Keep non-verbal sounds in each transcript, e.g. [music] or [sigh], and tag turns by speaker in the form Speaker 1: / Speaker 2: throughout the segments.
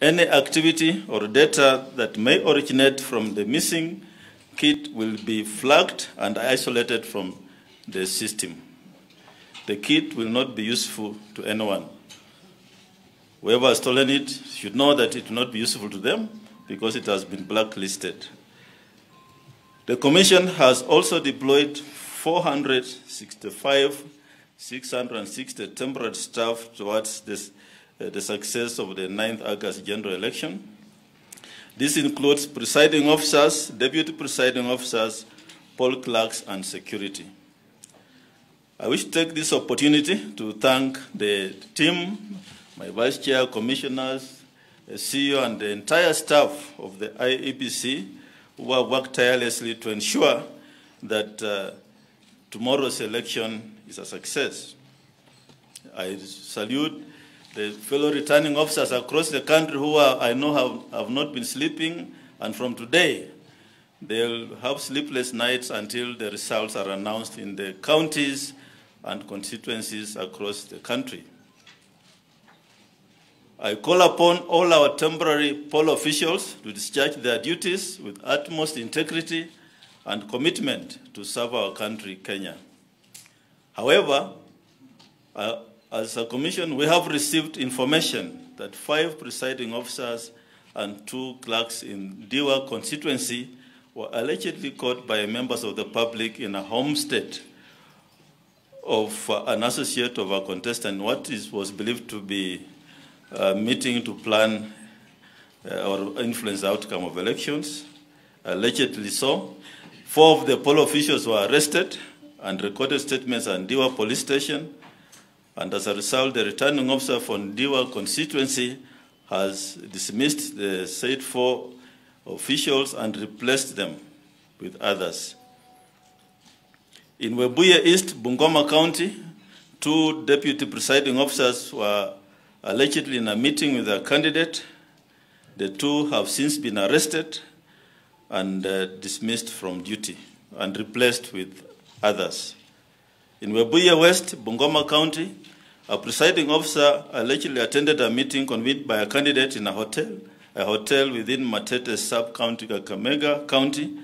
Speaker 1: Any activity or data that may originate from the missing kit will be flagged and isolated from the system. The kit will not be useful to anyone. Whoever has stolen it should know that it will not be useful to them because it has been blacklisted. The Commission has also deployed 465, 660 temporary staff towards this, the success of the 9th August general election. This includes presiding officers, deputy presiding officers, poll clerks, and security. I wish to take this opportunity to thank the team, my vice chair, commissioners, the CEO, and the entire staff of the IEBC who have worked tirelessly to ensure that uh, tomorrow's election is a success. I salute the fellow returning officers across the country who are, I know have, have not been sleeping, and from today, they'll have sleepless nights until the results are announced in the counties and constituencies across the country. I call upon all our temporary poll officials to discharge their duties with utmost integrity and commitment to serve our country, Kenya. However, uh, as a commission, we have received information that five presiding officers and two clerks in Ndhiwa constituency were allegedly caught by members of the public in a homestead of uh, an associate of a contestant, what is, was believed to be a meeting to plan uh, or influence the outcome of elections. Allegedly so. Four of the poll officials were arrested and recorded statements at Ndhiwa police station. And as a result, the returning officer from Ndhiwa constituency has dismissed the said four officials and replaced them with others. In Webuye East, Bungoma County, two deputy presiding officers were allegedly in a meeting with a candidate. The two have since been arrested and uh, dismissed from duty and replaced with others. In Webuye West, Bungoma County, a presiding officer allegedly attended a meeting convened by a candidate in a hotel, a hotel within Matete sub-county, Kakamega County.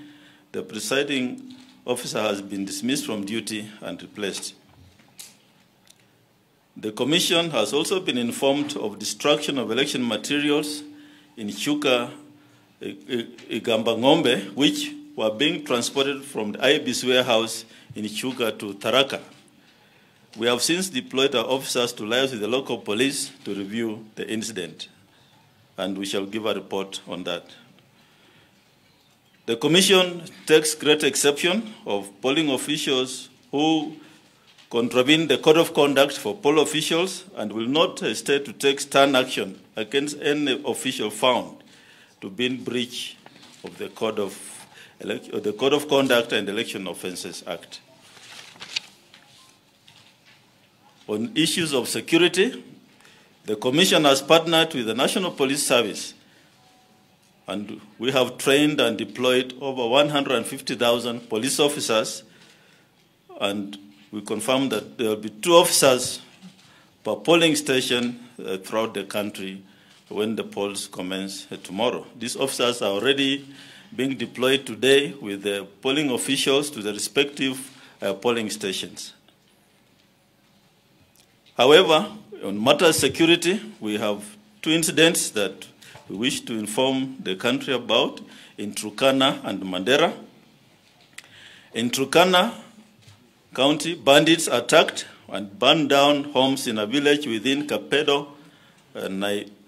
Speaker 1: The presiding officer has been dismissed from duty and replaced. The Commission has also been informed of destruction of election materials in Chuka, Igambangombe, which were being transported from the IEBC warehouse in Chuka to Tharaka. We have since deployed our officers to liaise with the local police to review the incident, and we shall give a report on that. The Commission takes great exception of polling officials who contravene the code of conduct for poll officials and will not hesitate to take stern action against any official found to be in breach of the code of, the code of conduct and election offences act. On issues of security, the Commission has partnered with the National Police Service and we have trained and deployed over 150,000 police officers and we confirm that there will be two officers per polling station uh, throughout the country when the polls commence uh, tomorrow. These officers are already being deployed today with the polling officials to the respective uh, polling stations. However, on matters security, we have two incidents that we wish to inform the country about in Turkana and Mandera. In Turkana County, bandits attacked and burned down homes in a village within Kapedo, uh,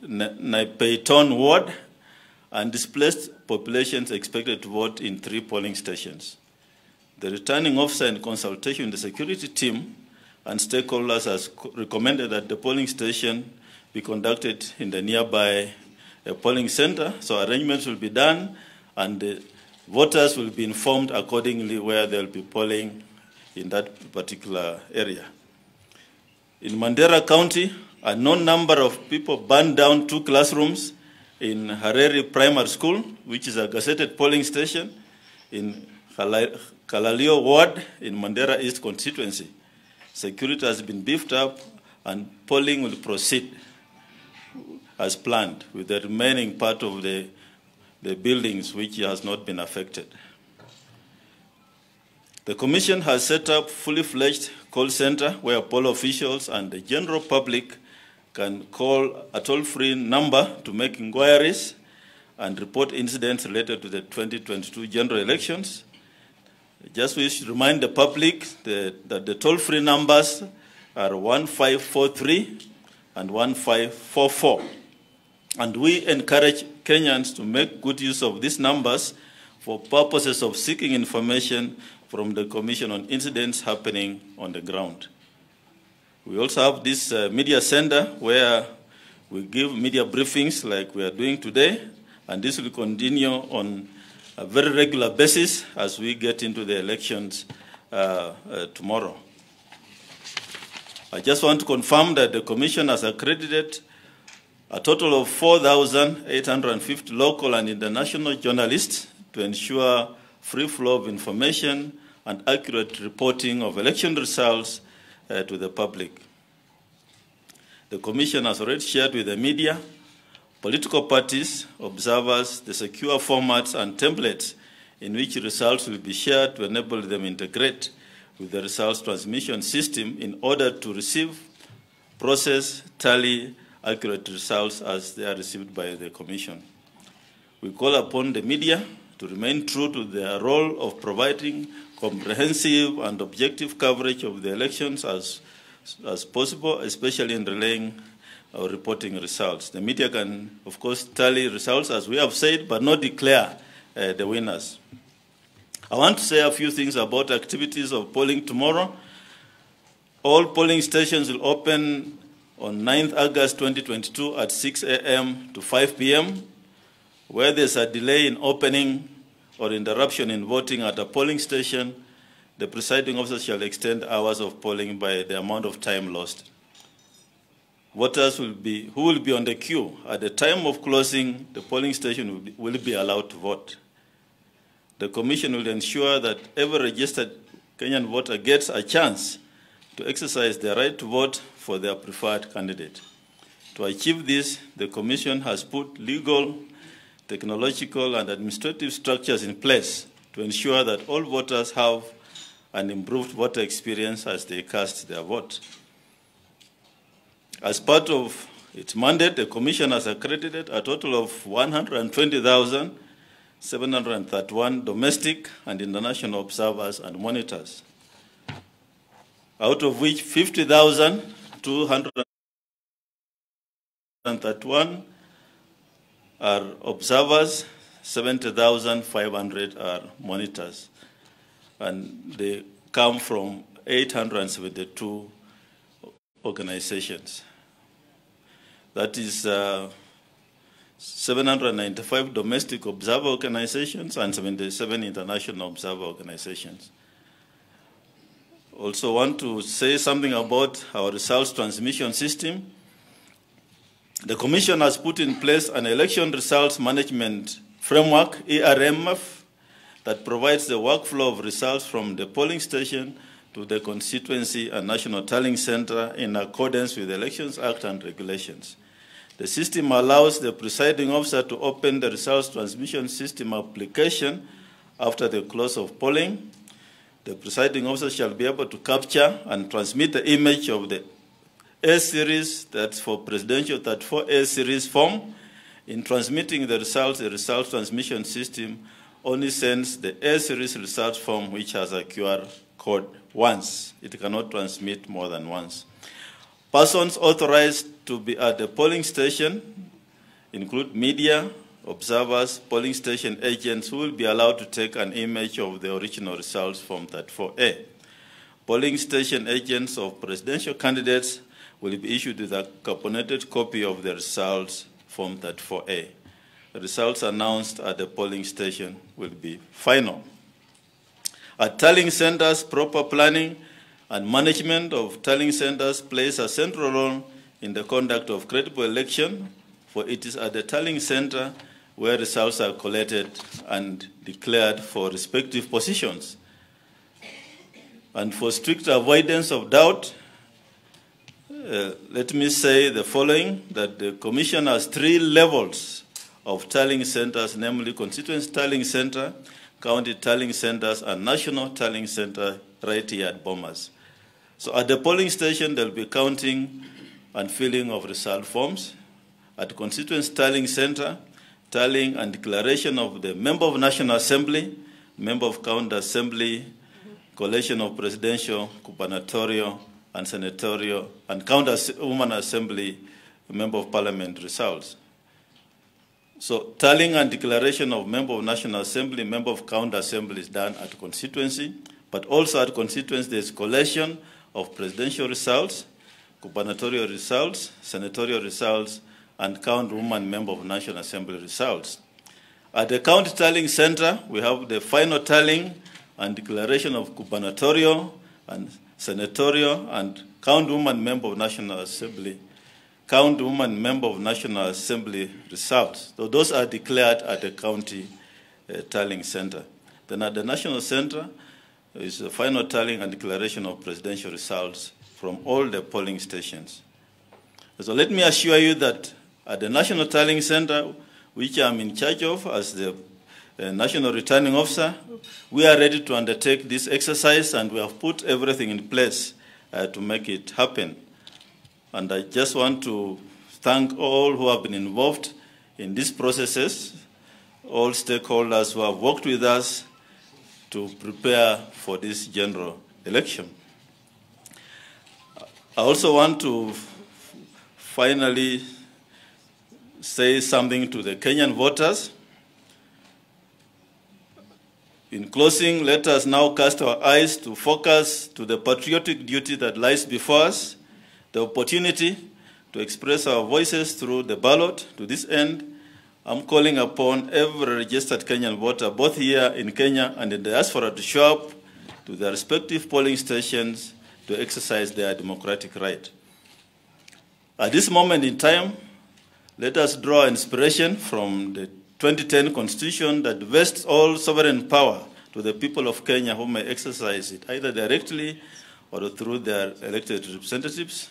Speaker 1: Naipeiton ward, and displaced populations expected to vote in three polling stations. The returning officer, in consultation with the security team and stakeholders, has recommended that the polling station be conducted in the nearby uh, polling center. So arrangements will be done, and the voters will be informed accordingly where they'll be polling in that particular area. In Mandera County, a known number of people burned down two classrooms in Hareri Primary School, which is a gazetted polling station in Khalalio Ward in Mandera East constituency. Security has been beefed up and polling will proceed. as planned, with the remaining part of the, the buildings which has not been affected. The Commission has set up a fully fledged call center where poll officials and the general public can call a toll-free number to make inquiries and report incidents related to the 2022 general elections. Just wish to remind the public that, that the toll-free numbers are 1543 and 1544. And we encourage Kenyans to make good use of these numbers for purposes of seeking information from the Commission on incidents happening on the ground. We also have this uh, media center where we give media briefings like we are doing today, and this will continue on a very regular basis as we get into the elections uh, uh, tomorrow. I just want to confirm that the Commission has accredited a total of 4,850 local and international journalists to ensure free flow of information and accurate reporting of election results uh, to the public. The Commission has already shared with the media, political parties, observers, the secure formats and templates in which results will be shared to enable them integrate with the results transmission system in order to receive, process, tally accurate results as they are received by the Commission. We call upon the media to remain true to their role of providing comprehensive and objective coverage of the elections as, as possible, especially in relaying or reporting results. The media can, of course, tally results as we have said, but not declare uh, the winners. I want to say a few things about activities of polling tomorrow. All polling stations will open on 9th August 2022 at 6 a.m. to 5 p.m. Where there's a delay in opening or interruption in voting at a polling station, the presiding officer shall extend hours of polling by the amount of time lost. Voters will be, who will be on the queue at the time of closing, the polling station will be, will be allowed to vote. The Commission will ensure that every registered Kenyan voter gets a chance to exercise their right to vote for their preferred candidate. To achieve this, the Commission has put legal, technological, and administrative structures in place to ensure that all voters have an improved voter experience as they cast their vote. As part of its mandate, the Commission has accredited a total of 120,731 domestic and international observers and monitors, out of which 50,231 are observers, 70,500 are monitors, and they come from 872 organizations. That is uh, 795 domestic observer organizations and 77 international observer organizations. Also want to say something about our results transmission system. The Commission has put in place an election results management framework, ERMF, that provides the workflow of results from the polling station to the constituency and national tallying center in accordance with the Elections Act and regulations. The system allows the presiding officer to open the results transmission system application after the close of polling. The presiding officer shall be able to capture and transmit the image of the A series, that's for presidential 34A series form. In transmitting the results, the results transmission system only sends the A series results form, which has a QR code once. It cannot transmit more than once. Persons authorized to be at the polling station include media, observers, polling station agents who will be allowed to take an image of the original results from 34A. Polling station agents of presidential candidates will be issued with a carbonated copy of the results from 34A. The results announced at the polling station will be final. At tallying centers, proper planning and management of tallying centers plays a central role in the conduct of credible election, for it is at the tallying center where results are collected and declared for respective positions. And for strict avoidance of doubt, uh, let me say the following that the Commission has three levels of tallying centers, namely constituency tallying center, county tallying centers, and national tallying center right here at Bomas. So at the polling station, they'll be counting and filling of result forms. At constituency tallying center, tallying and declaration of the member of National Assembly, member of county assembly, collation of presidential, gubernatorial, and senatorial, and county woman assembly, member of parliament results. So tallying and declaration of member of National Assembly, member of county assembly is done at constituency, but also at constituency there's collation of presidential results, gubernatorial results, senatorial results, and count woman member of National Assembly results. At the county tallying center, we have the final tallying and declaration of gubernatorial and senatorial and countwoman member of National Assembly, countwoman member of National Assembly results. So those are declared at the county uh, tallying center. Then at the national center is the final tallying and declaration of presidential results from all the polling stations. So let me assure you that at the National Tallying Center, which I'm in charge of as the uh, National Returning Officer, we are ready to undertake this exercise and we have put everything in place uh, to make it happen. And I just want to thank all who have been involved in these processes, all stakeholders who have worked with us to prepare for this general election. I also want to finally say something to the Kenyan voters. In closing, let us now cast our eyes to focus to the patriotic duty that lies before us, the opportunity to express our voices through the ballot. To this end, I'm calling upon every registered Kenyan voter, both here in Kenya and in the diaspora, to show up to their respective polling stations to exercise their democratic right. At this moment in time, let us draw inspiration from the 2010 Constitution that vests all sovereign power to the people of Kenya who may exercise it either directly or through their elected representatives.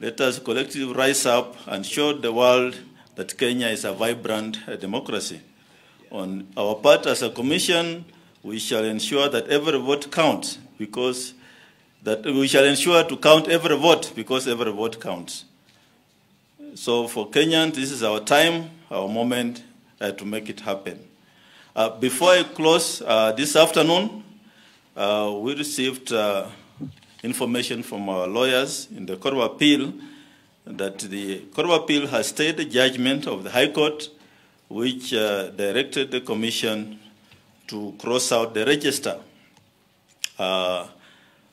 Speaker 1: Let us collectively rise up and show the world that Kenya is a vibrant democracy. On our part as a commission, we shall ensure that every vote counts because that we shall ensure to count every vote because every vote counts. So for Kenyans, this is our time, our moment uh, to make it happen. Uh, before I close uh, this afternoon, uh, we received uh, information from our lawyers in the Court of Appeal that the Court of Appeal has stayed the judgment of the High Court, which uh, directed the Commission to cross out the register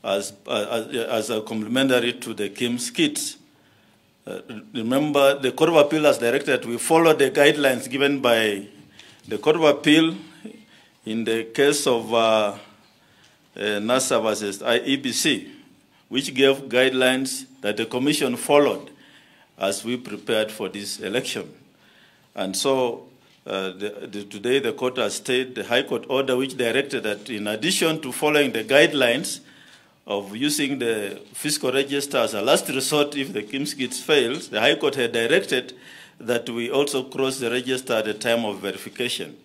Speaker 1: as, as, as a complementary to the KIEMS kits. Uh, remember, the Court of Appeal has directed that we follow the guidelines given by the Court of Appeal in the case of uh, uh, NASA versus IEBC, which gave guidelines that the Commission followed as we prepared for this election. And so uh, the, the, today the court has stayed the High Court order which directed that in addition to following the guidelines, of using the fiscal register as a last resort if the KIEMS kits fails, the High Court had directed that we also cross the register at the time of verification.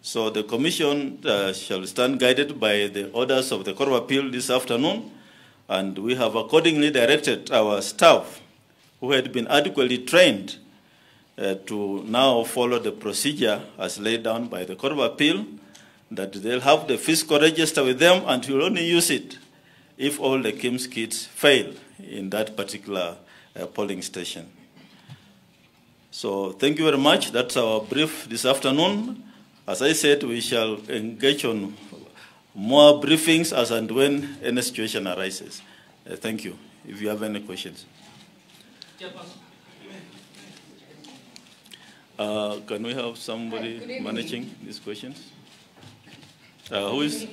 Speaker 1: So the Commission uh, shall stand guided by the orders of the Court of Appeal this afternoon, and we have accordingly directed our staff, who had been adequately trained, uh, to now follow the procedure as laid down by the Court of Appeal, that they'll have the fiscal register with them and will only use it if all the KIEMS kits fail in that particular uh, polling station. So thank you very much. That's our brief this afternoon. As I said, we shall engage on more briefings as and when any situation arises. Uh, thank you. If you have any questions. Uh, can we have somebody managing these questions? Uh, who is?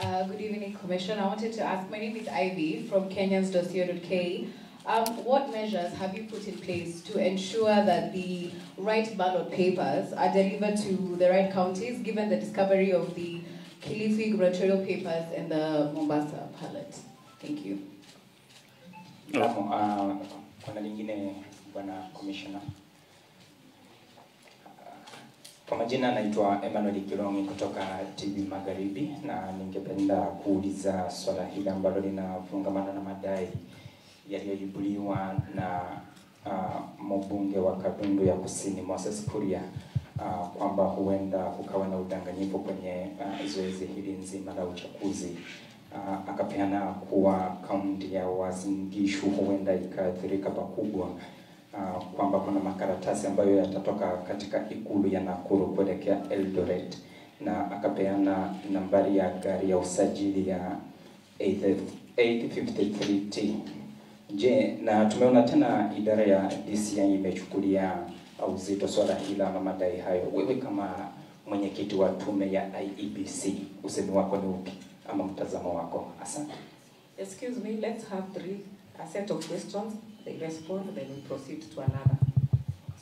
Speaker 2: Uh, good evening, Commission. I wanted to ask, my name is Ivy from Kenyans.co.ke. Um, what measures have you put in place to ensure that the right ballot papers are delivered to the right counties, given the discovery of the Kilifi gubernatorial papers in the Mombasa ballot? Thank you.
Speaker 3: Alafu, uh, commissioner. Kwa majina naitwa Emmanuel Kirongi kutoka TB Magharibi na ningependa kuuliza swala hili ambalo linafungamana na madai yaliyoibuliwa na uh, mbunge wa Kadundu ya Kusini Moses Kuria uh, kwamba huenda kukawa na udanganyifu kwenye uh, zoezi hili nzima la uchaguzi. Uh, akapeana kuwa kaunti ya Uasin Gishu huenda ikaathirika pakubwa uh, kwamba kuna makaratasi ambayo yatatoka katika ikulu ya Nakuru kuelekea Eldoret na akapeana nambari ya gari ya usajili ya 853T. Je, na tumeona tena idara ya DCI imechukulia uzito swala hili ama madai hayo. Wewe kama mwenyekiti wa tume ya IEBC, usemi wako ni upi ama mtazamo wako? Asante.
Speaker 4: Excuse me, let's have three, a set of questions, they respond, then we proceed to another.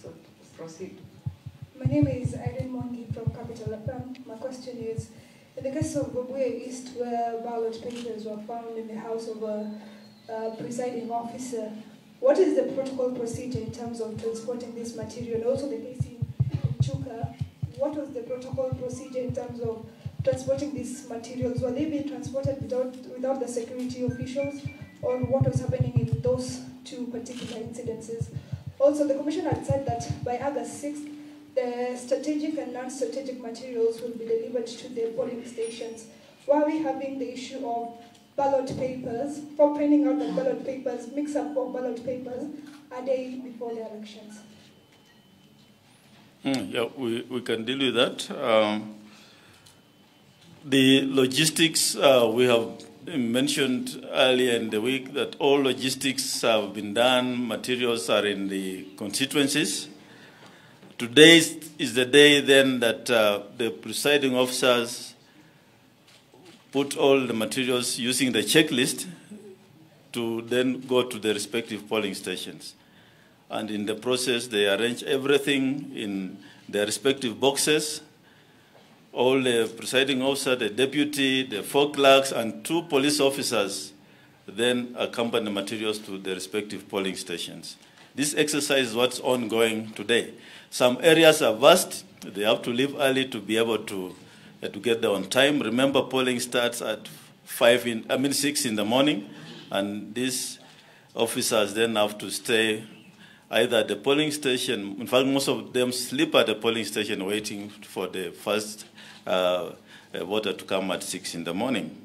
Speaker 4: So, proceed.
Speaker 5: My name is Irene Mwangi from Capital FM. My question is, in the case of Webuye East, where ballot papers were found in the house of a, uh presiding officer, what is the protocol procedure in terms of transporting this material? Also, the case in Chuka, what was the protocol procedure in terms of transporting these materials? Were they being transported without, without the security officials, or what was happening in those two particular incidences? Also, the commission had said that by August 6th, the strategic and non-strategic materials will be delivered to the polling stations. Why are we having the issue of ballot papers, for printing out the ballot papers, mix-up of ballot papers a day before the elections?
Speaker 1: Mm, yeah, we, we can deal with that. Um, the logistics, uh, we have mentioned earlier in the week that all logistics have been done, materials are in the constituencies. Today is- the day then that uh, the presiding officers put all the materials using the checklist to then go to the respective polling stations. And in the process, they arrange everything in their respective boxes. All the presiding officer, the deputy, the four clerks, and two police officers then accompany the materials to the respective polling stations. This exercise is what's ongoing today. Some areas are vast. They have to leave early to be able to, uh, to get there on time. Remember, polling starts at five in, I mean six in the morning, and these officers then have to stay either at the polling station. In fact, most of them sleep at the polling station waiting for the first uh, uh, voter to come at six in the morning.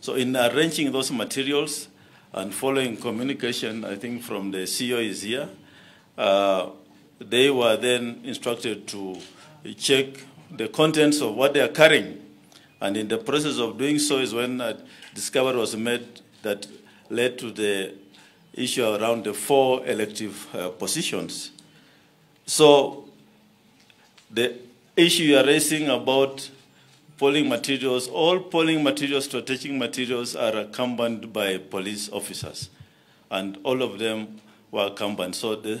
Speaker 1: So, in arranging those materials and following communication, I think from the CEO is here, uh, they were then instructed to check the contents of what they are carrying. And in the process of doing so is when a discovery was made that led to the issue around the four elective uh, positions. So the issue you are raising about polling materials, all polling materials, strategic materials are accompanied by police officers, and all of them were accompanied. So the,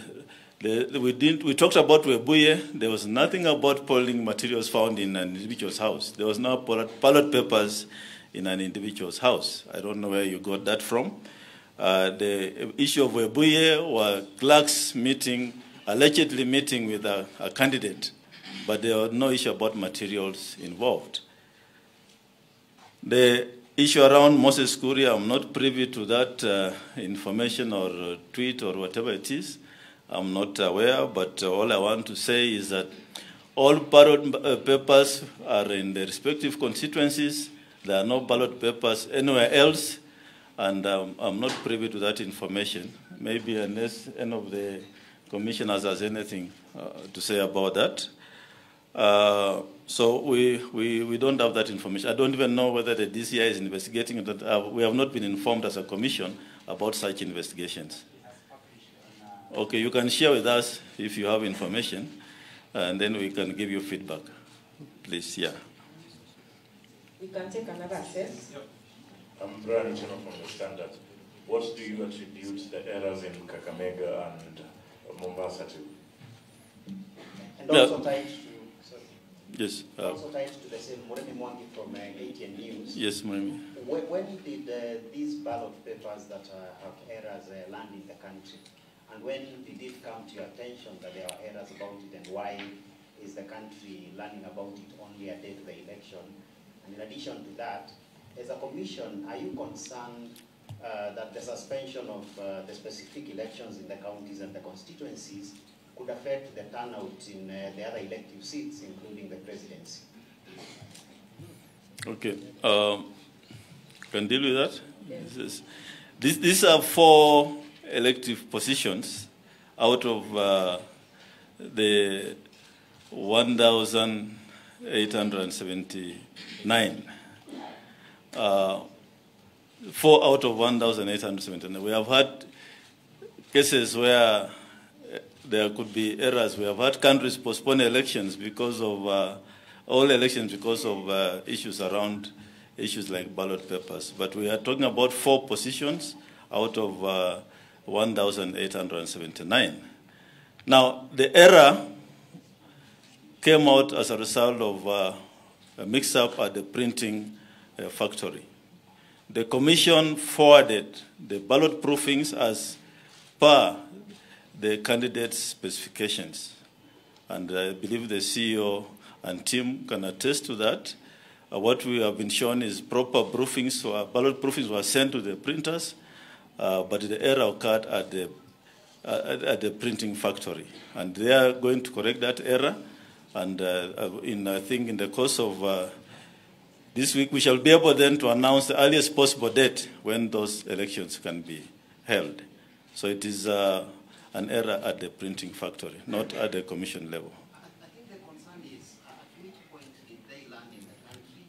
Speaker 1: the, we, didn't, we talked about Webuye. There was nothing about polling materials found in an individual's house. There was no ballot, papers in an individual's house. I don't know where you got that from. Uh, the issue of Webuye were clerks meeting, allegedly meeting with a, a candidate, but there was no issue about materials involved. The issue around Moses Kuria, I'm not privy to that uh, information or uh, tweet or whatever it is. I'm not aware, but uh, all I want to say is that all ballot uh, papers are in the respective constituencies. There are no ballot papers anywhere else, and um, I'm not privy to that information. Maybe unless any of the commissioners has anything uh, to say about that. Uh, so we, we, we don't have that information. I don't even know whether the DCI is investigating it. Uh, we have not been informed as a commission about such investigations. Okay, you can share with us if you have information, and then we can give you feedback. Please, yeah.
Speaker 4: We can take another set.
Speaker 6: I'm Brian Chino from the Standard. What do you attribute the errors in Kakamega and Mombasa to?
Speaker 3: And also tied to, sorry.
Speaker 1: Yes. Uh,
Speaker 7: Also tied to the same, Moremi Mwangi from uh, ATN News.
Speaker 1: yes, Mwemi.
Speaker 7: When, when did uh, these ballot papers that uh, have errors uh, land in the country? And when did it come to your attention that there are errors about it and why is the country learning about it only a day to the election? And in addition to that, as a commission, are you concerned uh, that the suspension of uh, the specific elections in the counties and the constituencies could affect the turnout in uh, the other elective seats, including the presidency?
Speaker 1: Okay. Um, can deal with that? This is- These, these are four elective positions out of uh, the 1,879. Uh, four out of 1,879. We have had cases where there could be errors. We have had countries postpone elections because of uh, all elections because of uh, issues around issues like ballot papers. But we are talking about four positions out of uh, 1,879. Now, the error came out as a result of uh, a mix-up at the printing uh, factory. The commission forwarded the ballot proofings as per the candidate's specifications. And I believe the CEO and team can attest to that. Uh, what we have been shown is proper proofings, our ballot proofings were sent to the printers, uh, but the error occurred at the, uh, at, at the printing factory. And they are going to correct that error. And uh, in, I think in the course of uh, this week, we shall be able then to announce the earliest possible date when those elections can be held. So it is uh, an error at the printing factory, not at the commission level.
Speaker 7: I think the concern is, uh, at which point did they land in the country,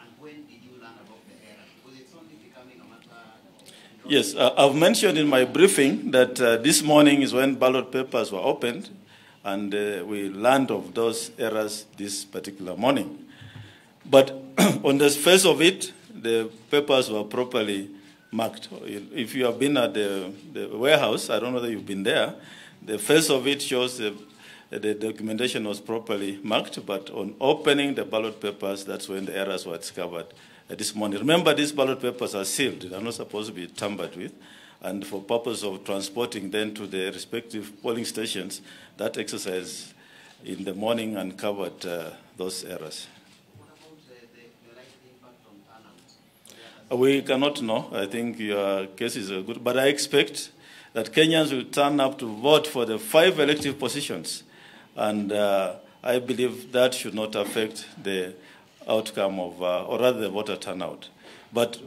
Speaker 7: and when did you learn about the error? Because it's only becoming a matter.
Speaker 1: Yes, uh, I've mentioned in my briefing that uh, this morning is when ballot papers were opened, and uh, we learned of those errors this particular morning. But [clears throat] on the face of it, the papers were properly marked. If you have been at the, the warehouse, I don't know that you've been there, the face of it shows the, the documentation was properly marked, but on opening the ballot papers, that's when the errors were discovered uh, this morning. Remember, these ballot papers are sealed, they're not supposed to be tampered with. And for purpose of transporting them to the respective polling stations, that exercise in the morning uncovered uh, those errors.
Speaker 7: What about uh, the, the likely impact on turnout?
Speaker 1: We cannot know. I think your case is uh, good, but I expect that Kenyans will turn up to vote for the five elective positions, and uh, I believe that should not affect the outcome of, uh, or rather, the voter turnout. But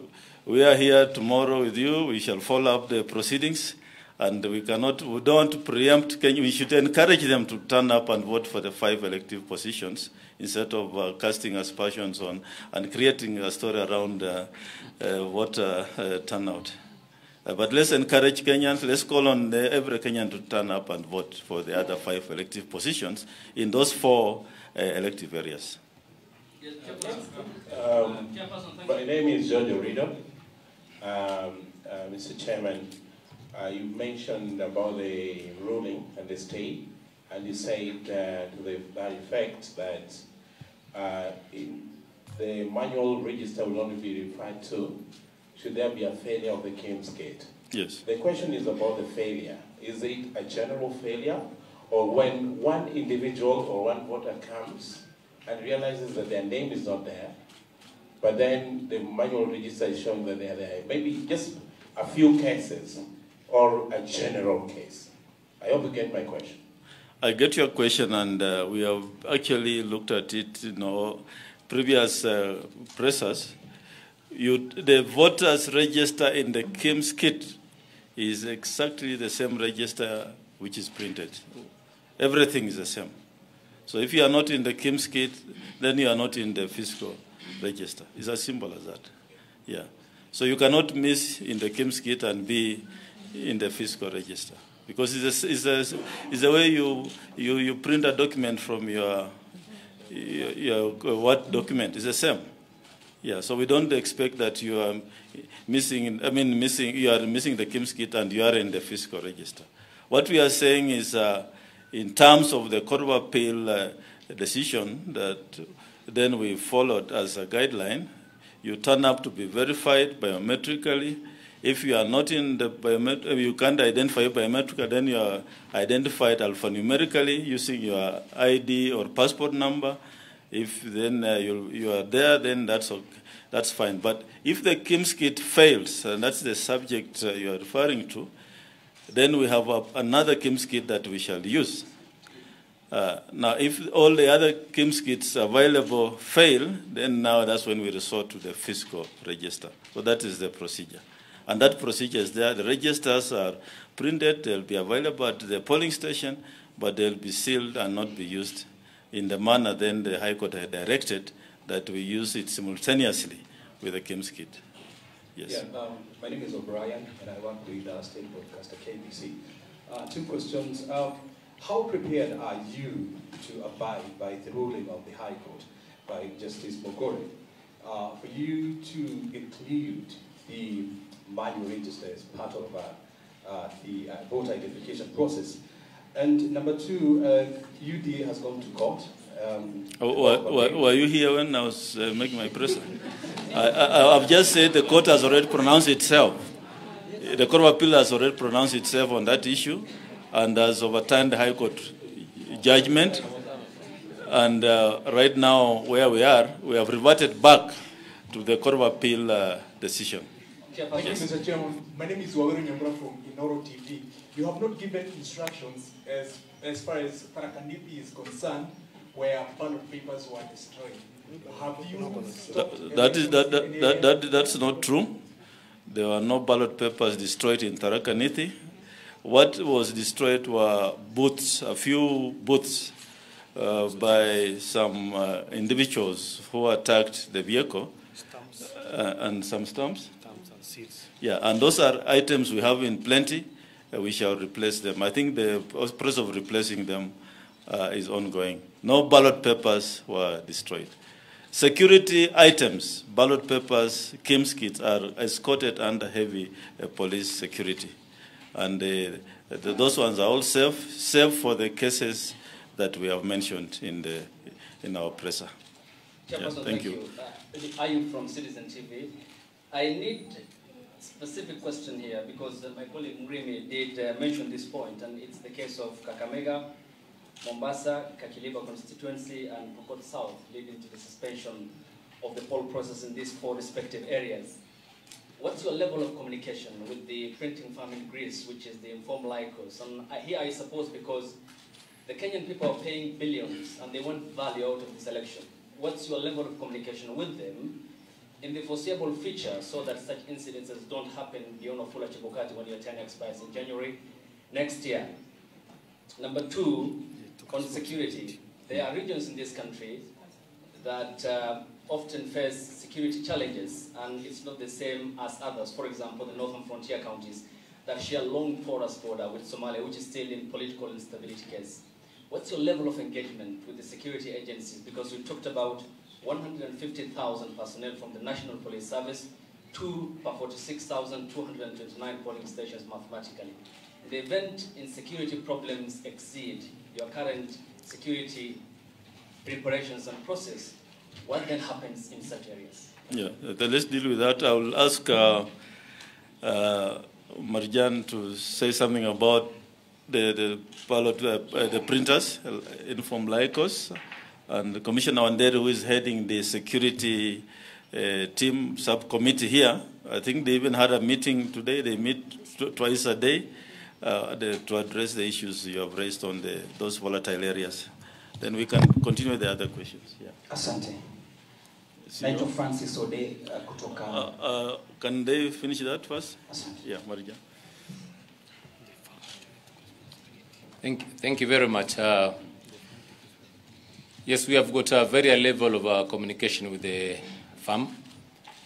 Speaker 1: we are here tomorrow with you. We shall follow up the proceedings, and we cannot, we don't preempt Kenya. We should encourage them to turn up and vote for the five elective positions instead of uh, casting aspersions on and creating a story around uh, uh, uh, turnout. Uh, but let's encourage Kenyans. Let's call on every Kenyan to turn up and vote for the other five elective positions in those four uh, elective areas.
Speaker 6: Um, my name is George Orido. Um, Mr. Chairman, uh, you mentioned about the ruling and the stay, and you said uh, to the that effect that uh, in the manual register will only be referred to should there be a failure of the KIEMS kit.
Speaker 1: Yes.
Speaker 6: The question is about the failure. Is it a general failure, or when one individual or one voter comes and realizes that their name is not there, but then the manual register is showing that they are there? Maybe just a few cases, or a general case. I hope you get my question.
Speaker 1: I get your question, and uh, we have actually looked at it. You know, previous uh, you, the voters register in the KIEMS kit is exactly the same register which is printed. Everything is the same. So if you are not in the KIEMS kit, then you are not in the fiscal register. It's as simple as that. Yeah. So you cannot miss in the KIEMS kit and be in the fiscal register because it's, a, it's, a, it's the way you, you, you print a document from your, your, your what document. It's the same. Yeah, so we don't expect that you are missing, I mean, missing, you are missing the KIEMS kit and you are in the fiscal register. What we are saying is, uh, in terms of the Court of Appeal uh, decision that then we followed as a guideline. You turn up to be verified biometrically. If you are not in the biomet- you can't identify biometrically, then you are identified alphanumerically using your ID or passport number. If then uh, you, you are there, then that's okay. that's fine. But if the KIEMS kit fails, and that's the subject uh, you are referring to, then we have a, another KIEMS kit that we shall use. Uh, now, if all the other KIEMS kits available fail, then now that's when we resort to the fiscal register. So that is the procedure. And that procedure is there. The registers are printed, they'll be available at the polling station, but they'll be sealed and not be used in the manner then the High Court had directed that we use it simultaneously with the KIEMS kit. Yes.
Speaker 8: Yeah, um, my name is O'Brien, and I work with the State Broadcaster KBC. Uh, two questions. Um, how prepared are you to abide by the ruling of the High Court by Justice Mugure uh, for you to include the manual register as part of uh, uh, the uh, voter identification process? And number two, uh, UDA has gone to court. Um,
Speaker 1: Oh, were, were, you here when I was uh, making my presser? I, I, I've just said the court has already pronounced itself. The Court of Appeal has already pronounced itself on that issue and has overturned the High Court judgment. And uh, right now, where we are, we have reverted back to the Court of Appeal uh, decision.
Speaker 9: Thank you, Mr. Chairman. My name is Waweru Nyambura from Inoro TV. You have not given instructions as, as far as Tharaka Nithi is concerned, where ballot papers were destroyed. Have you stopped
Speaker 1: That is, that, that, that, that, that's not true. There were no ballot papers destroyed in Tharaka Nithi. What was destroyed were booths, a few booths uh, by some uh, individuals who attacked the vehicle uh, and some stamps. Yeah, and those are items we have in plenty. Uh, we shall replace them. I think the process of replacing them uh, is ongoing. No ballot papers were destroyed. Security items, ballot papers, KIEMS kits are escorted under heavy uh, police security. And uh, the, those ones are all safe, safe for the cases that we have mentioned in, the, in our presser. Yeah, thank you.
Speaker 10: Uh, Ayub from Citizen TV. I need specific question here because uh, my colleague Mrimi did uh, mention this point, and it's the case of Kakamega, Mombasa, Kacheliba constituency, and Pokot South, leading to the suspension of the poll process in these four respective areas. What's your level of communication with the printing firm in Greece, which is the Inform Lykos? And here I suppose because the Kenyan people are paying billions and they want value out of this election. What's your level of communication with them in the foreseeable future so that such incidences don't happen beyond Wafula Chebukati when your tenure expires in January next year? Number two, on security. There are regions in this country that uh, often face security challenges, and it's not the same as others. For example, the northern frontier counties that share long porous border with Somalia, which is still in political instability case. What's your level of engagement with the security agencies? Because we talked about 150,000 personnel from the National Police Service, to per 46,229 polling stations mathematically. In the event insecurity problems exceed your current security preparations and process, what then happens in such areas?
Speaker 1: Yeah, let's deal with that. I will ask uh, uh, Marjan to say something about the, the ballot, uh, uh, the printers, uh, Inform Lykos, and Commissioner Wanderi, who is heading the security uh, team subcommittee here. I think they even had a meeting today. They meet tw- twice a day uh, the, to address the issues you have raised on the, those volatile areas. Then we can continue the other questions. Yeah.
Speaker 3: Asante.
Speaker 1: See
Speaker 3: Naitwa
Speaker 1: you.
Speaker 3: Francis Ode uh, kutoka
Speaker 1: Uh, uh, can they finish that first?
Speaker 3: Asante.
Speaker 1: Yeah, Marjan.
Speaker 11: Thank, thank you very much. Yes, we have got a very level of uh, communication with the farm.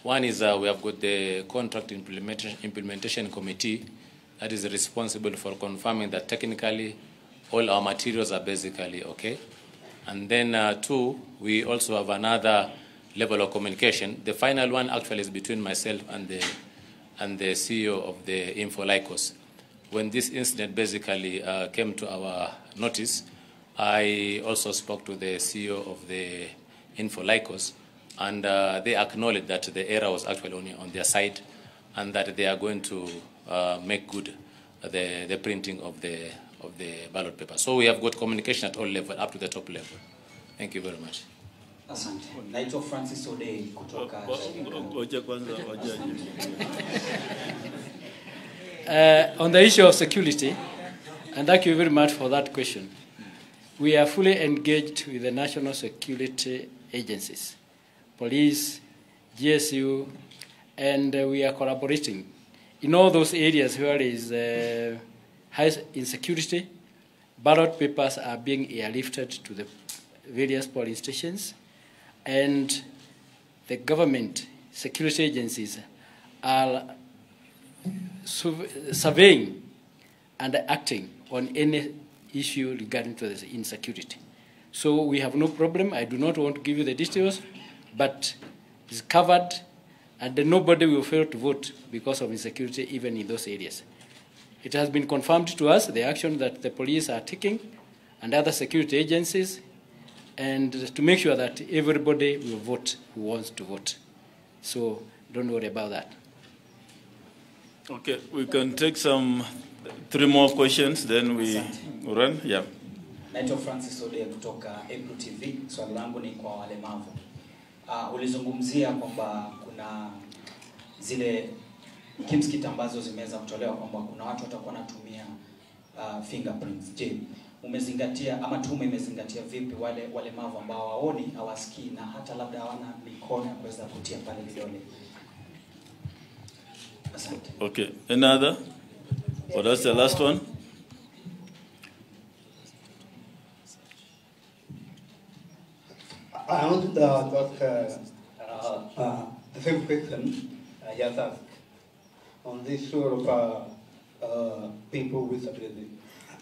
Speaker 11: One is uh, we have got the contract implementation, implementation committee that is responsible for confirming that technically all our materials are basically okay. And then uh, two, we also have another level of communication. The final one actually is between myself and the, and the CEO of the Info Lykos when this incident basically uh, came to our notice, I also spoke to the CEO of the Info Lykos, and uh, they acknowledged that the error was actually only on their side, and that they are going to uh, make good the, the printing of the of the ballot paper. So we have got communication at all level, up to the top level. Thank you very much.
Speaker 3: Asante. Naitwa Francis Odei kutoka shirika
Speaker 1: kwanza wajaji.
Speaker 12: Uh, on the issue of security, and thank you very much for that question. We are fully engaged with the national security agencies, police, GSU, and uh, we are collaborating in all those areas where there is uh, high insecurity. Ballot papers are being airlifted to the various polling stations, and the government security agencies are surveying and acting on any issue regarding to the insecurity. So we have no problem. I do not want to give you the details, but it's covered, and nobody will fail to vote because of insecurity, even in those areas. It has been confirmed to us the action that the police are taking and other security agencies, and to make sure that everybody will vote who wants to vote. So don't worry about that.
Speaker 1: Okay, we can take some three more questions, then we run. Yeah.
Speaker 3: Naitwa Francis Ode kutoka Apple TV. Swali langu ni kwa walemavu. Uh, ulizungumzia kwamba kuna zile kimskit ambazo zimeweza kutolewa kwamba kuna watu watakuwa wanatumia uh, fingerprints. Je, umezingatia ama tume imezingatia vipi wale walemavu ambao waoni, hawasikii na hata labda hawana mikono ya kuweza kutia pale vidole? Asante.
Speaker 1: Okay, another? Or that's the last one?
Speaker 13: I wanted to ask uh, uh, uh, the same question I just asked on this sort of uh, uh, people with disability.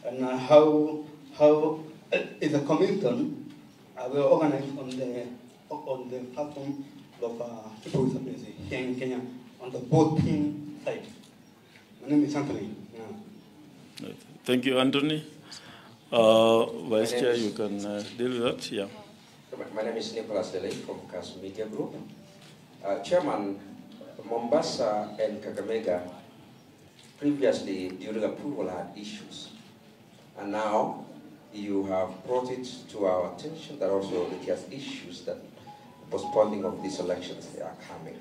Speaker 13: And uh, how, how uh, is the commission uh, will organize on the, on the platform of uh, people with disability here in Kenya on the voting side? My name is Anthony.
Speaker 1: Thank you, Anthony. Uh, Vice Chair,
Speaker 14: is-
Speaker 1: you can uh, deal with that. Yeah.
Speaker 14: My name is Nicholas Delay from CAS Media Group. Uh, Chairman, Mombasa and Kakamega previously during approval had issues. And now you have brought it to our attention that also it has issues that postponing of these elections they are coming.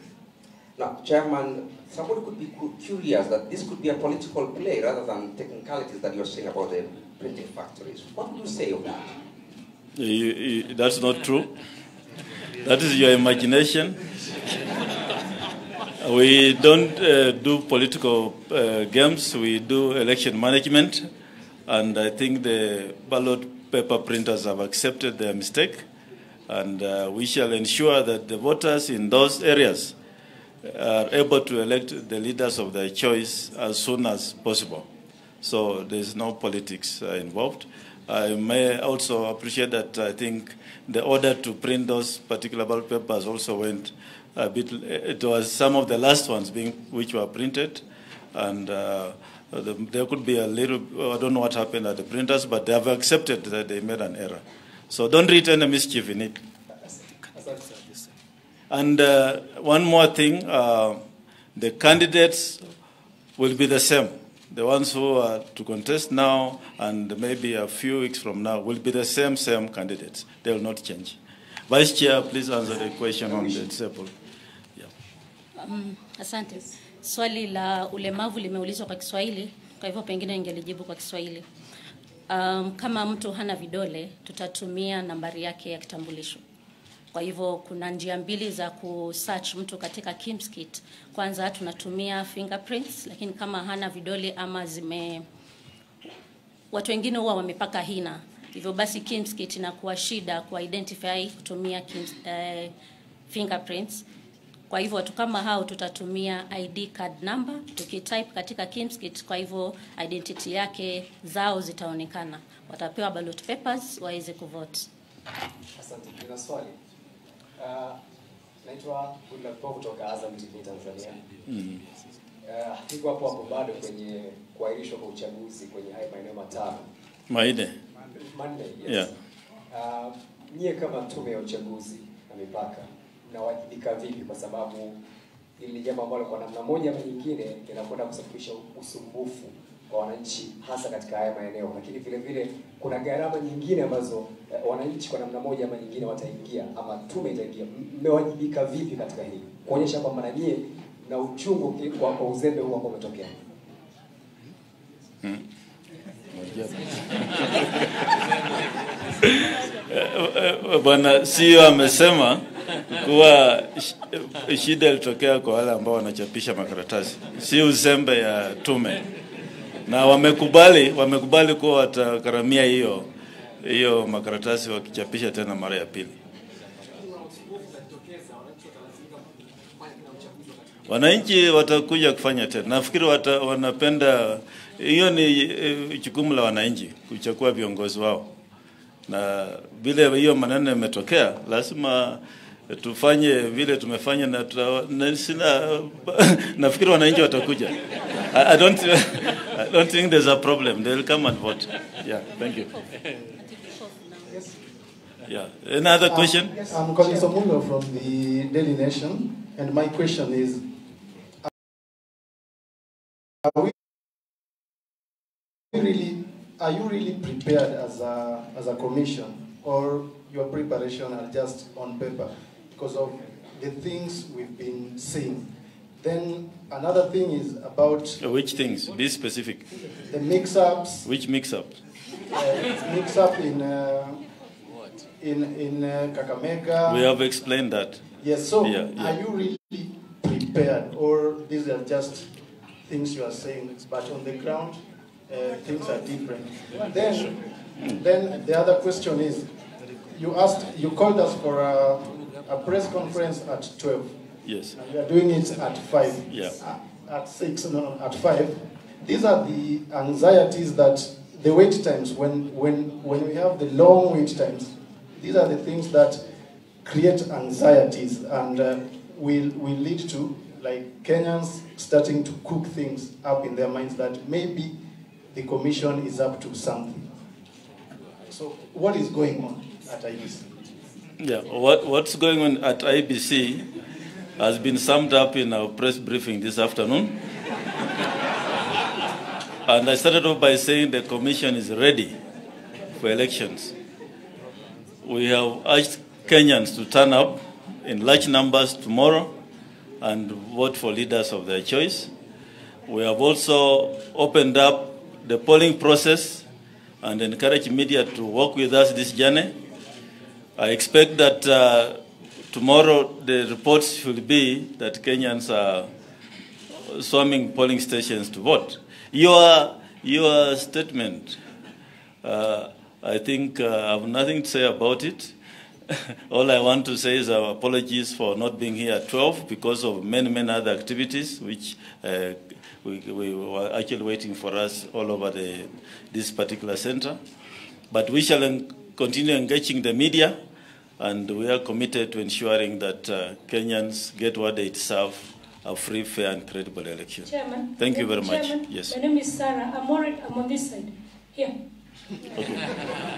Speaker 14: Now, Chairman, somebody could be curious that this could be a political play rather than technicalities that you're saying about the printing factories. What would you say of that?
Speaker 1: You, you, that's not true. That is your imagination. We don't uh, do political uh, games, we do election management. And I think the ballot paper printers have accepted their mistake. And uh, we shall ensure that the voters in those areas are able to elect the leaders of their choice as soon as possible. So there's no politics uh, involved. I may also appreciate that I think the order to print those particular ballot papers also went a bit, it was some of the last ones being, which were printed, and uh, the, there could be a little, I don't know what happened at the printers, but they have accepted that they made an error. So don't read any mischief in it. And uh, one more thing, uh, the candidates will be the same. The ones who are to contest now and maybe a few weeks from now will be the same, same candidates. They will not change. Vice Chair, please answer the question on the disabled.
Speaker 15: Um, asante. Swali la ulemavu limeulizwa kwa Kiswahili, kwa hivyo pengine ningelijibu kwa Kiswahili. Um, kama mtu hana vidole, tutatumia nambari yake ya kitambulisho. Kwa hivyo kuna njia mbili za kusearch mtu katika KIMSKIT. Kwanza tunatumia fingerprints, lakini kama hana vidole ama zime watu wengine huwa wamepaka hina, hivyo basi KIMSKIT inakuwa shida ku identify kutumia Kims, eh, fingerprints. Kwa hivyo watu kama hao tutatumia ID card number tukitype katika KIMSKIT, kwa hivyo identity yake zao zitaonekana, watapewa ballot papers waweze kuvote.
Speaker 16: Asante. Kuna swali. Uh, naitwa Goodluck Paul kutoka Azam TV Tanzania.
Speaker 1: Mm.
Speaker 16: Uh, tuko hapo hapo bado kwenye kuahirishwa kwa uchaguzi kwenye haya maeneo matano.
Speaker 1: Maide.
Speaker 16: manne. Yes.
Speaker 1: Yeah.
Speaker 16: Uh, nyie kama tume ya uchaguzi na mipaka mnawajibika vipi? Kwa sababu ili ni jambo ambalo kwa namna moja ama nyingine linakwenda kusababisha usumbufu kwa wananchi hasa katika haya maeneo, lakini vile vile kuna gharama nyingine ambazo wananchi kwa namna moja ama nyingine wataingia ama tume itaingia. Mmewajibika vipi katika hili kuonyesha kwamba na nyie na uchungu kwa, kwa uzembe huu ambao umetokea?
Speaker 1: Eh, Bwana CEO amesema kuwa shida ilitokea kwa wale ambao wanachapisha makaratasi, si uzembe ya tume, na wamekubali wamekubali kuwa watakaramia hiyo hiyo makaratasi wakichapisha tena mara ya pili. Wananchi watakuja kufanya tena. Nafikiri wata, wanapenda hiyo ni jukumu jukumu la wananchi kuchagua viongozi wao, na vile hiyo maneno yametokea, lazima tufanye vile tumefanya na, tuta, na sina, [laughs] nafikiri wananchi watakuja. I, I don't [laughs] I don't think there's a problem. They will come and vote. Yeah, thank you. Yeah. Another question?
Speaker 17: Um, yes, I'm Collins Omulo from the Daily Nation, and my question is: Are we really, are you really prepared as a as a commission, or your preparation are just on paper because of the things we've been seeing? Then another thing is about
Speaker 1: Which things? Be specific.
Speaker 17: the mix-ups.
Speaker 1: Which mix-up?
Speaker 17: Uh, mix-up in uh, in in uh, Kakamega.
Speaker 1: We have explained that.
Speaker 17: Yes, so
Speaker 1: Yeah, yeah.
Speaker 17: are you really prepared, or these are just things you are saying, but on the ground, uh, things are different? Then, then the other question is, you asked, you called us for a, a press conference at 12.
Speaker 1: Yes.
Speaker 17: And we are doing it at 5.
Speaker 1: Yeah.
Speaker 17: Uh, At 6, no, at 5. These are the anxieties that, the wait times, when, when, when we have the long wait times, these are the things that create anxieties and uh, will, will lead to like Kenyans starting to cook things up in their minds that maybe the commission is up to something. So what is going on at IEBC?
Speaker 1: Yeah, what, what's going on at IEBC has been summed up in our press briefing this afternoon. and I started off by saying the commission is ready for elections. We have urged Kenyans to turn up in large numbers tomorrow and vote for leaders of their choice. We have also opened up the polling process and encourage media to work with us this journey. I expect that uh, tomorrow the reports should be that Kenyans are swarming polling stations to vote. Your, your statement, uh, I think uh, I have nothing to say about it. [laughs] All I want to say is our apologies for not being here at 12 because of many, many other activities which uh, we, we were actually waiting for us all over the, this particular center. But we shall continue engaging the media and we are committed to ensuring that uh, Kenyans get what they deserve a free, fair, and credible election.
Speaker 18: Chairman.
Speaker 1: Thank you very much.
Speaker 18: Chairman,
Speaker 1: Yes.
Speaker 18: My name is Sarah. I'm. I'm on this side. Here. Okay.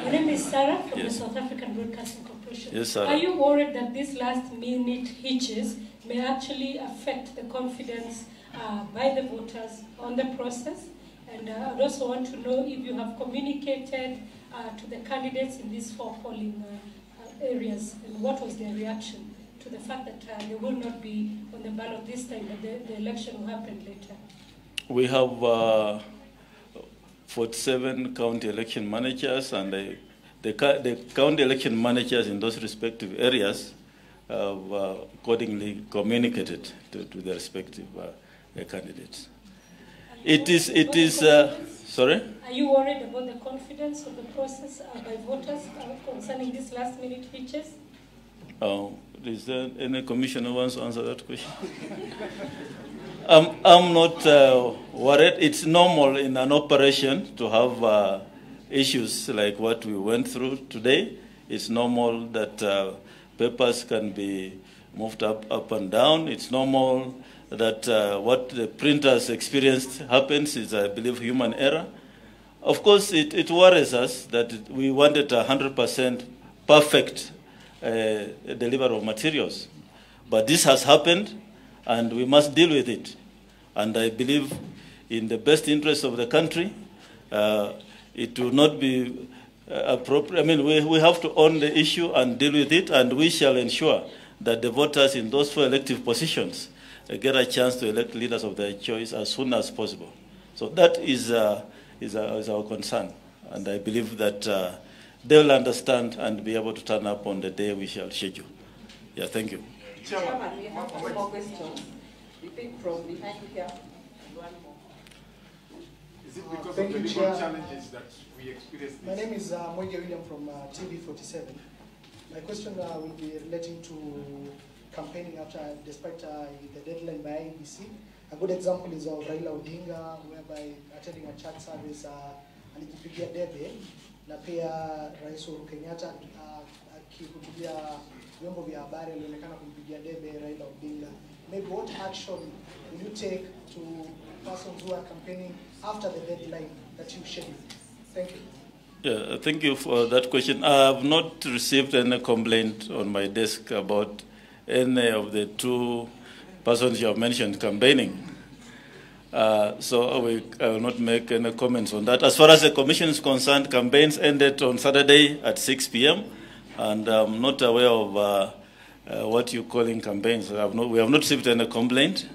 Speaker 18: My name is Sarah from
Speaker 1: Yes.
Speaker 18: the South African Broadcasting Corporation.
Speaker 1: Yes, Sarah.
Speaker 18: Are you worried that these last minute hitches may actually affect the confidence uh, by the voters on the process? And uh, I'd also want to know if you have communicated uh, to the candidates in these four polling uh, areas and what was their reaction to the fact that uh, they will not be on the ballot this time, but the, the election will happen later.
Speaker 1: We have uh, 47 county election managers, and the, the, the county election managers in those respective areas have uh, accordingly communicated to, to their respective uh, candidates. It is, it is, uh, sorry?
Speaker 18: Are you worried about the confidence of the process uh, by voters uh, concerning these last minute features?
Speaker 1: Uh, is there any commissioner who wants to answer that question? [laughs] I'm, I'm not uh, worried. It's normal in an operation to have uh, issues like what we went through today. It's normal that uh, papers can be moved up, up and down. It's normal that uh, what the printers experienced happens is, I believe, human error. of course, it, it worries us that we wanted a 100% perfect uh, delivery of materials. But this has happened, and we must deal with it. And I believe in the best interest of the country, uh, it will not be uh, appropriate. I mean, we, we have to own the issue and deal with it, and we shall ensure that the voters in those four elective positions get a chance to elect leaders of their choice as soon as possible. So that is, uh, is, uh, is our concern, and I believe that uh, they will understand and be able to turn up on the day we shall schedule. Yeah, thank you.
Speaker 4: Chairman, we have two more questions. We think from behind here. One more.
Speaker 19: Is it because
Speaker 5: Thank
Speaker 19: of the
Speaker 5: you,
Speaker 19: legal
Speaker 5: Chair.
Speaker 19: challenges that we experience
Speaker 5: My name is uh, Mwenge William from uh, TV47. My question uh, will be relating to campaigning after, despite uh, the deadline by IEBC. A good example is of Raila Odinga, whereby attending a church service uh, alijipigia debe na pia Rais Uhuru Kenyatta uh, akihutubia vyombo vya habari alionekana kumpigia debe Raila Odinga. Maybe what action will you take to persons who are campaigning after the deadline that you scheduled? Thank you.
Speaker 1: Yeah, thank you for that question. I have not received any complaint on my desk about any of the two persons you have mentioned campaigning. Uh, so I will, I will not make any comments on that. As far as the commission is concerned, campaigns ended on Saturday at 6 p.m. and I'm not aware of uh, uh, what you're calling campaigns. Have not, we have not received any complaint,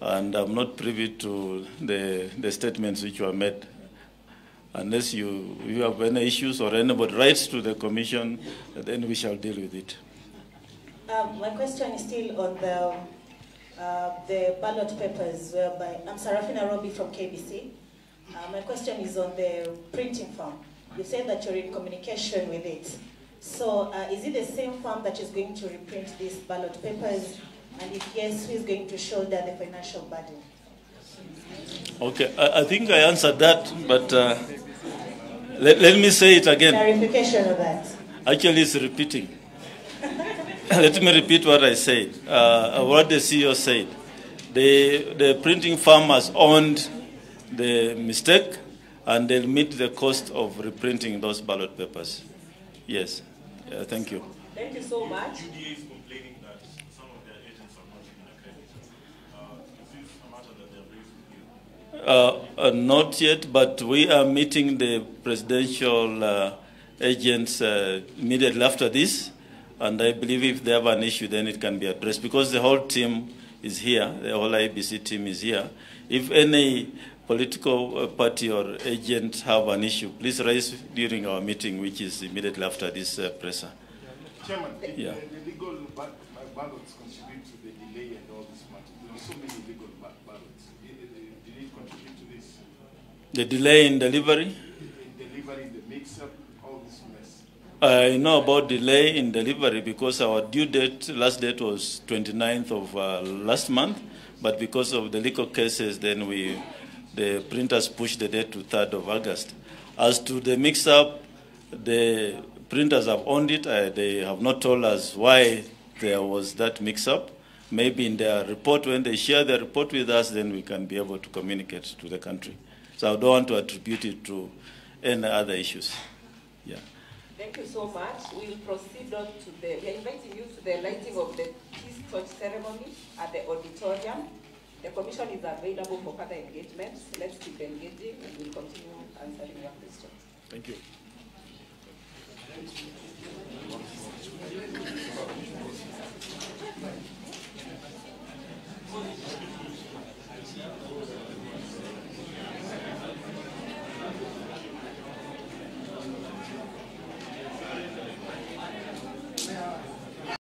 Speaker 1: and I'm not privy to the, the statements which were made unless you, you have any issues or anybody writes to the commission, then we shall deal with it.
Speaker 20: Um, my question is still on the, uh, the ballot papers whereby, I'm Sarafina Robi from KBC. Uh, my question is on the printing firm. You said that you're in communication with it. So uh, is it the same firm that is going to reprint these ballot papers? And if yes, who is going to shoulder the financial burden?
Speaker 1: Okay, I, I think I answered that, but uh, let, let me say it again.
Speaker 20: Clarification of that.
Speaker 1: Actually, it's repeating. [coughs] Let me repeat what I said, uh, what the CEO said. The, the printing firm has owned the mistake and they'll meet the cost of reprinting those ballot papers. Yes, yeah, thank you.
Speaker 4: Thank you so much.
Speaker 21: UDA is complaining that some of their agents are not given a. Uh, is this a matter that they have raised with?
Speaker 1: Uh, uh, not yet, but we are meeting the presidential uh, agents uh, immediately after this, and I believe if they have an issue, then it can be addressed because the whole team is here, the whole IEBC team is here. If any political uh, party or agent have an issue, please raise during our meeting, which is immediately after this uh, presser.
Speaker 19: Chairman,
Speaker 1: Yeah.
Speaker 19: the, the legal ba- ba- ballots contribute to the delay and all this matter. There are so many legal ballots. Did it contribute to this?
Speaker 1: The delay in delivery.
Speaker 19: In delivering the mix-up, all this mess?
Speaker 1: I know about delay in delivery because our due date, last date was 29th of uh, last month, but because of the legal cases, then we, the printers pushed the date to 3rd of August. As to the mix-up, the printers have owned it. Uh, they have not told us why there was that mix-up. Maybe in their report, when they share their report with us, then we can be able to communicate to the country. So I don't want to attribute it to any other issues. Yeah.
Speaker 4: Thank you so much. We'll proceed on to the, we are inviting you to the lighting of the Peace Torch ceremony at the auditorium. The commission is available for further engagements. Let's keep engaging and we'll continue answering your questions.
Speaker 1: Thank you.
Speaker 19: Thank you.